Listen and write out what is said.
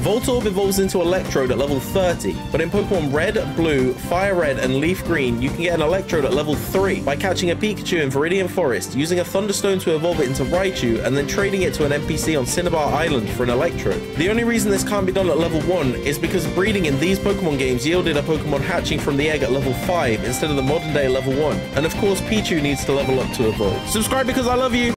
Voltorb evolves into Electrode at level 30, but in Pokemon Red, Blue, Fire Red, and Leaf Green, you can get an Electrode at level 3 by catching a Pikachu in Viridian Forest, using a Thunderstone to evolve it into Raichu, and then trading it to an NPC on Cinnabar Island for an Electrode. The only reason this can't be done at level 1 is because breeding in these Pokemon games yielded a Pokemon hatching from the egg at level 5 instead of the modern day level 1, and of course Pichu needs to level up to evolve. Subscribe because I love you!